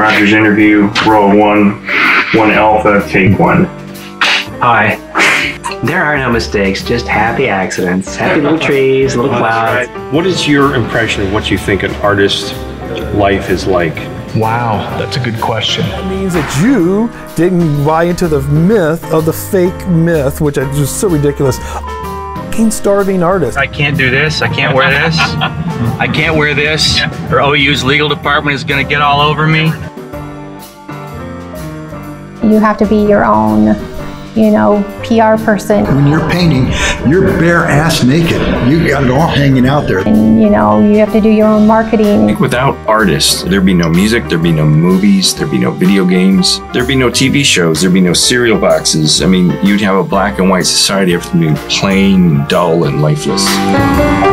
manager's interview, roll one, one alpha, take one. Hi. There are no mistakes, just happy accidents. Happy little trees, little clouds. What is your impression of what you think an artist's life is like? Wow, that's a good question. That means that you didn't buy into the myth of the fake myth, which is just so ridiculous. Fucking starving artist. I can't do this. I can't wear this. I can't wear this. Or OU's legal department is going to get all over me. You have to be your own, you know, PR person. When you're painting, you're bare ass naked. You got it all hanging out there. And, you know, you have to do your own marketing. Without artists, there'd be no music, there'd be no movies, there'd be no video games, there'd be no TV shows, there'd be no cereal boxes. I mean, you'd have a black and white society, everything would be plain, dull, and lifeless.